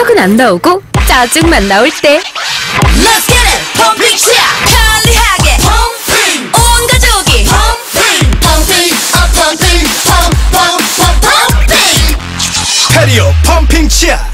턱은 안 나오고 짜증만 나올 때 Let's get it! 펌핑 시작! 편리하게 펌핑! 온 가족이 펌핑! 펌핑! 어 펌핑! 펌 펌 펌 펌핑! 페리오 펌핑 치약!